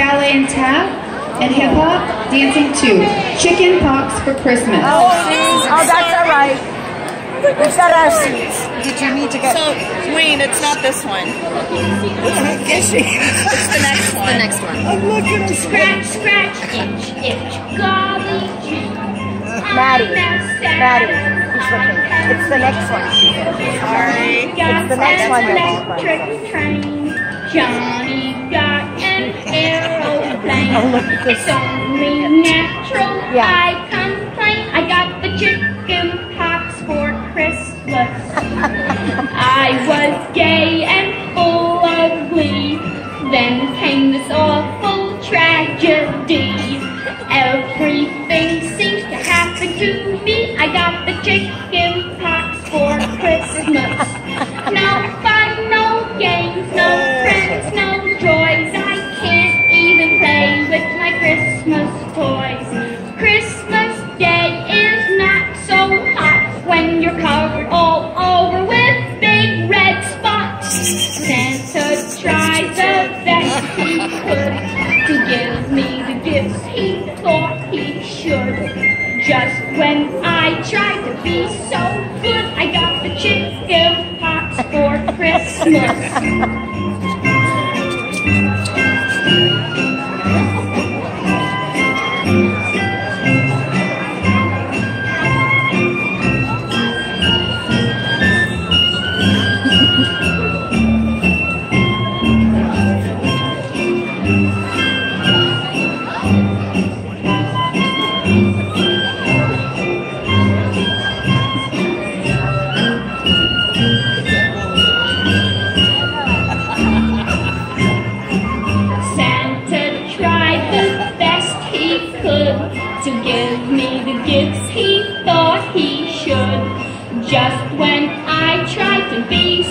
ballet and tap, and hip hop, dancing too. Chicken pox for Christmas. Oh, oh that's all right. We've got our seats. Did you need to get... So, Wayne, it's not this one. Is she? It's the next one. The next one. I'm looking at Scratch, scratch, itch, itch, golly gee. Maddie. Maddie. Who's looking? It's the next one. Sorry. It's the next one you're electric train. Johnny got an aeroplane. Oh, look at this. It's only natural Yeah. I complain. I got the chicken pox for Christmas. I was gay and full of glee. Then came this awful tragedy. Everything seems to happen to me. I got the chicken he thought he should. Just when I tried to be so good, I got the chicken pox for Christmas. The gifts he thought he should. Just when I tried to be